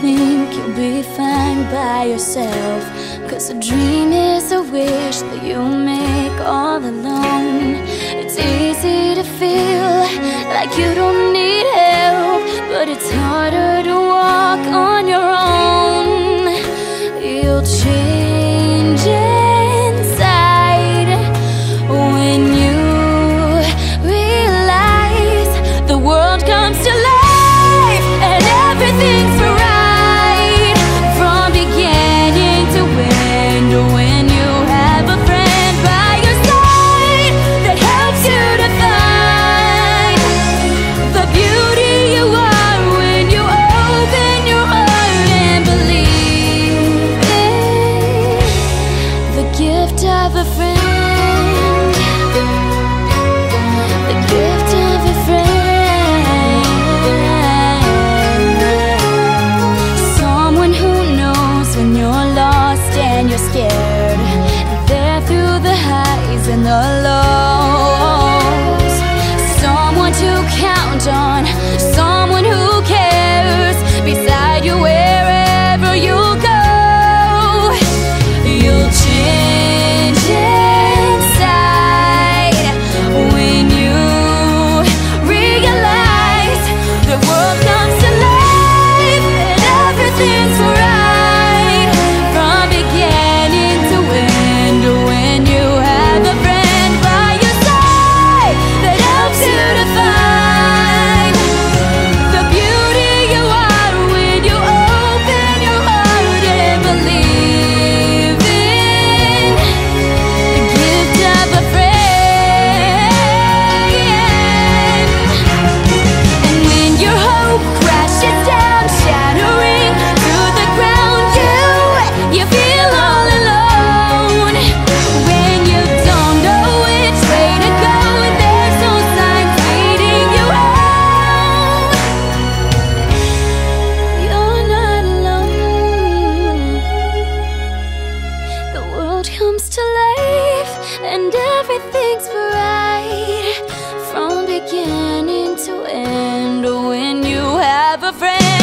think you'll be fine by yourself. Cause a dream is a wish that you make all alone. It's easy to feel like you don't alone. Someone to count on, someone who cares beside you wherever you go. You'll change inside when you realize the world comes alive and. everything's right from beginning to end when you have a friend.